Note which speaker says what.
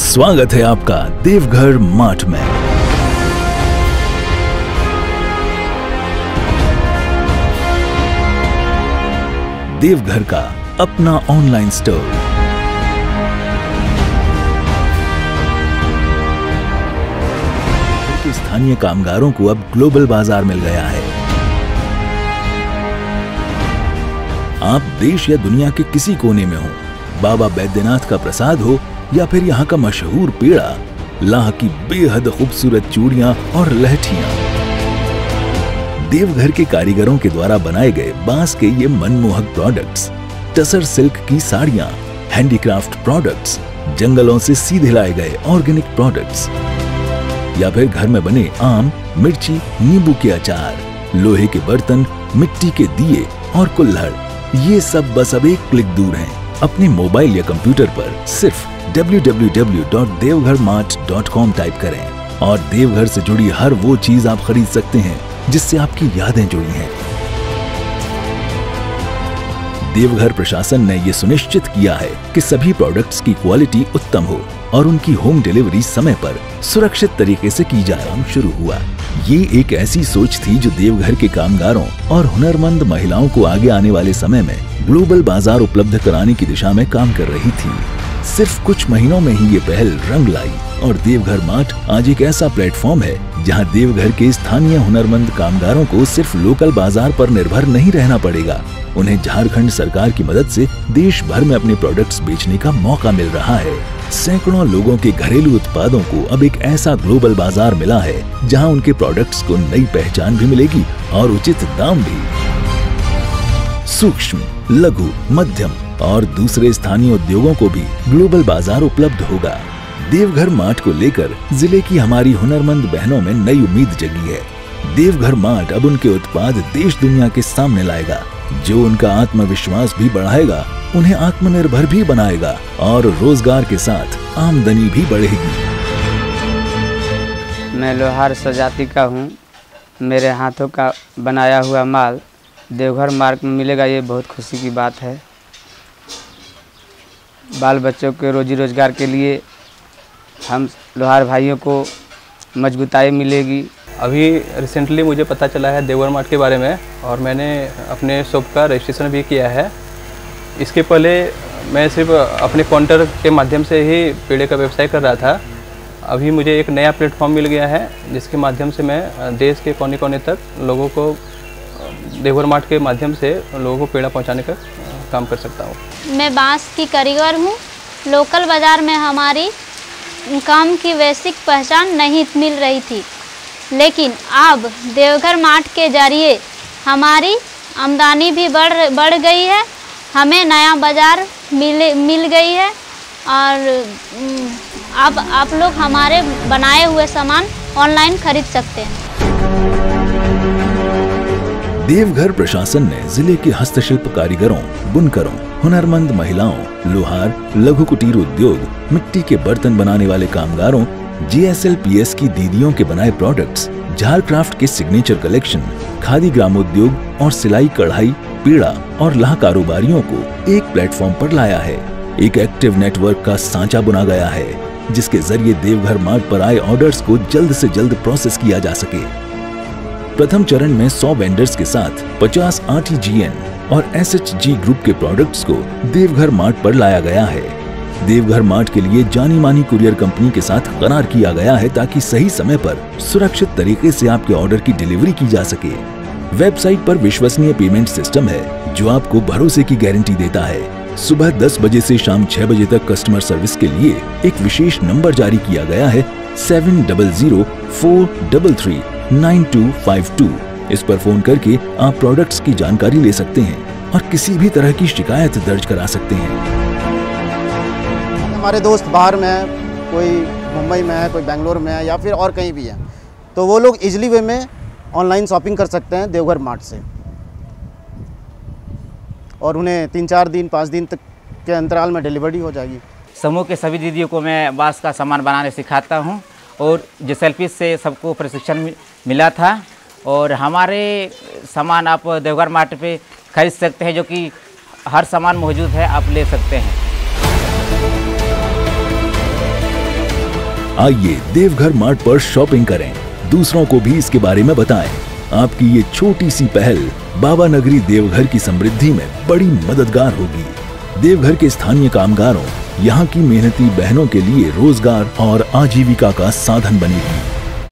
Speaker 1: स्वागत है आपका देवघर माठ में। देवघर का अपना ऑनलाइन स्टोर स्थानीय कामगारों को अब ग्लोबल बाज़ार मिल गया है। आप देश या दुनिया के किसी कोने में हो, बाबा बैद्यनाथ का प्रसाद हो या फिर यहाँ का मशहूर पेड़ा, लाह की बेहद खूबसूरत चूड़ियाँ और लहठियाँ। देवघर के कारीगरों के द्वारा बनाए गए बाँस के ये मनमोहक प्रोडक्ट्स टसर सिल्क की साड़ियाँ हैंडीक्राफ्ट प्रोडक्ट्स जंगलों से सीधे लाए गए ऑर्गेनिक प्रोडक्ट्स या फिर घर में बने आम, मिर्ची, नींबू के अचार, लोहे के बर्तन, मिट्टी के दिए और कुल्हड़, ये सब बस अब एक क्लिक दूर हैं। अपने मोबाइल या कंप्यूटर पर सिर्फ़ www.devgharmart.com टाइप करें और देवघर से जुड़ी हर वो चीज़ आप खरीद सकते हैं जिससे आपकी यादें जुड़ी हैं। देवघर प्रशासन ने ये सुनिश्चित किया है कि सभी प्रोडक्ट्स की क्वालिटी उत्तम हो और उनकी होम डिलीवरी समय पर सुरक्षित तरीके से की जाना शुरू हुआ। ये एक ऐसी सोच थी जो देवघर के कामगारों और हुनरमंद महिलाओं को आगे आने वाले समय में ग्लोबल बाज़ार उपलब्ध कराने की दिशा में काम कर रही थी। सिर्फ़ कुछ महीनों में ही ये पहल रंग लाई। और देवघर मार्ट आज एक ऐसा प्लेटफॉर्म है, जहाँ देवघर के स्थानीय हुनरमंद कामगारों को सिर्फ़ लोकल बाज़ार पर निर्भर नहीं रहना पड़ेगा। उन्हें झारखंड सरकार की मदद से देश भर में अपने प्रोडक्ट्स बेचने का मौका मिल रहा है। सैकड़ों लोगों के घरेलू उत्पादों को अब एक ऐसा ग्लोबल बाज़ार मिला है, जहाँ उनके प्रोडक्ट्स को नई पहचान भी मिलेगी और उचित दाम भी। सूक्ष्म, लघु, मध्यम और दूसरे स्थानीय उद्योगों को भी ग्लोबल बाज़ार उपलब्ध होगा। देवघर मार्ट को लेकर ज़िले की हमारी हुनरमंद बहनों में नई उम्मीद जगी है। देवघर मार्ट अब उनके उत्पाद देश दुनिया के सामने लाएगा, जो उनका आत्मविश्वास भी बढ़ाएगा, उन्हें आत्मनिर्भर भी बनाएगा और रोज़गार के साथ आमदनी भी बढ़ेगी।
Speaker 2: मैं लोहार सजाती का हूँ। मेरे हाथों का बनाया हुआ माल देवघर मार्ग में मिलेगा, ये बहुत खुशी की बात है। बाल बच्चों के रोजी रोज़गार के लिए हम लोहार भाइयों को मजबूताई मिलेगी।
Speaker 3: अभी रिसेंटली मुझे पता चला है देवर मार्ट के बारे में और मैंने अपने शॉप का रजिस्ट्रेशन भी किया है। इसके पहले मैं सिर्फ़ अपने काउंटर के माध्यम से ही पेड़े का व्यवसाय कर रहा था। अभी मुझे एक नया प्लेटफॉर्म मिल गया है, जिसके माध्यम से मैं देश के कोने कोने तक लोगों को देवर मार्ट के माध्यम से लोगों को पेड़ा पहुँचाने का काम कर सकता हूँ।
Speaker 4: मैं बाँस की कारीगर हूँ। लोकल बाज़ार में हमारी काम की वैश्विक पहचान नहीं मिल रही थी। लेकिन अब देवघर मार्ट के ज़रिए हमारी आमदनी भी बढ़ बढ़ गई है। हमें नया बाज़ार मिल मिल गई है। और अब आप लोग हमारे बनाए हुए सामान ऑनलाइन खरीद सकते हैं।
Speaker 1: देवघर प्रशासन ने ज़िले के हस्तशिल्प कारीगरों, बुनकरों, हुनरमंद महिलाओं, लोहार, लघु कुटीर उद्योग, मिट्टी के बर्तन बनाने वाले कामगारों जीएसएलपीएस की दीदियों के बनाए प्रोडक्ट्स झारक्राफ्ट के सिग्नेचर कलेक्शन खादी ग्रामोद्योग और सिलाई कढ़ाई, पीड़ा और लाह कारोबारियों को एक प्लेटफॉर्म पर लाया है। एक एक्टिव नेटवर्क का सांचा बुना गया है, जिसके ज़रिए देवघर मार्ग पर आए ऑर्डर्स को जल्द से जल्द प्रोसेस किया जा सके। प्रथम चरण में 100 वेंडर्स के साथ 50 आरटीजीएन और एसएचजी ग्रुप के प्रोडक्ट्स को देवघर मार्ट पर लाया गया है। देवघर मार्ट के लिए जानी मानी कुरियर कंपनी के साथ करार किया गया है ताकि सही समय पर सुरक्षित तरीके से आपके ऑर्डर की डिलीवरी की जा सके। वेबसाइट पर विश्वसनीय पेमेंट सिस्टम है, जो आपको भरोसे की गारंटी देता है। सुबह 10 बजे से शाम 6 बजे तक कस्टमर सर्विस के लिए एक विशेष नंबर जारी किया गया है seven double zero four double three 9252 इस पर फ़ोन करके आप प्रोडक्ट्स की जानकारी ले सकते हैं और किसी भी तरह की शिकायत दर्ज करा सकते हैं।
Speaker 5: हमारे दोस्त बाहर में है कोई मुंबई में है कोई बेंगलोर में है या फिर और कहीं भी है तो वो लोग इजली वे में ऑनलाइन शॉपिंग कर सकते हैं देवघर मार्ट से। और उन्हें तीन चार दिन पाँच दिन तक के अंतराल में डिलीवरी हो जाएगी।
Speaker 6: समूह के सभी दीदियों को मैं बाँस का सामान बनाने सिखाता हूँ। और जेसएलपी से सबको प्रशिक्षण मिला था और हमारे सामान आप देवघर मार्ट पे खरीद सकते हैं जो कि हर सामान मौजूद है, आप ले सकते हैं।
Speaker 1: आइए देवघर मार्ट पर शॉपिंग करें। दूसरों को भी इसके बारे में बताएँ। आपकी ये छोटी सी पहल बाबा नगरी देवघर की समृद्धि में बड़ी मददगार होगी। देवघर के स्थानीय कामगारों, यहाँ की मेहनती बहनों के लिए रोज़गार और आजीविका का साधन बनेगी